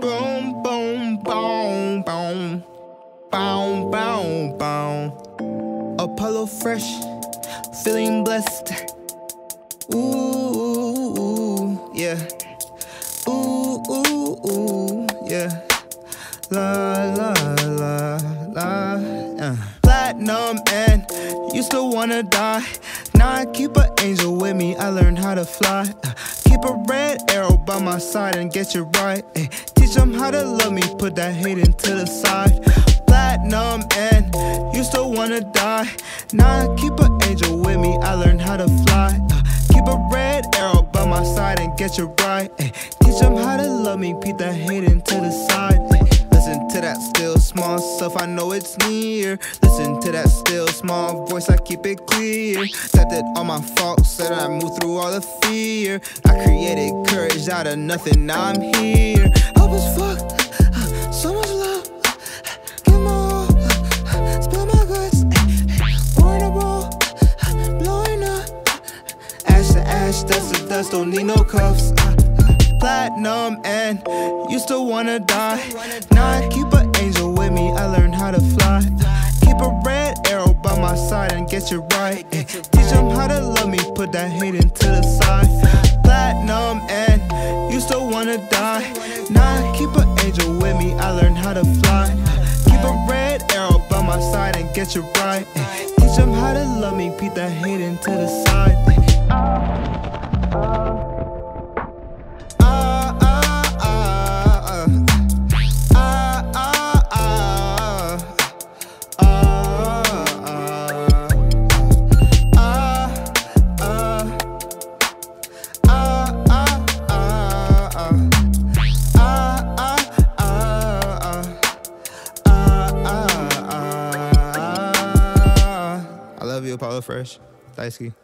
Boom, boom, boom, boom. Boom, boom, boom. Apollo fresh, feeling blessed. Ooh, ooh, yeah. Ooh, ooh, ooh, yeah. La, la, la, la, yeah. Platinum End you still wanna die. Now I keep an angel with me, I learned how to fly. Uh, keep a red arrow by my side and get you right. Uh, teach them how to love me, put that hate into the side. Platinum End you still wanna die. Now keep an angel with me, I learned how to fly. Uh, keep a red arrow by my side and get you right. Ay, teach them how to love me, put that hate into the side. Ay, Listen to that still small stuff, I know it's near. Listen to that still small voice, I keep it clear. That all my faults, said I moved through all the fear. I created courage out of nothing, now I'm here. To ash, dust don't need no cuffs. Uh, Platinum End used to wanna die. Now I keep an angel with me, I learned how to fly. Keep a red arrow by my side and get you right. Ay, Teach them how to love me, put that hate into the side. Platinum End used to wanna die. Now I keep an angel with me, I learned how to fly. Keep a red arrow by my side and get you right. Ay, Teach them how to love me, beat that hate into the side. You, Apollo Fresh. Daisuke.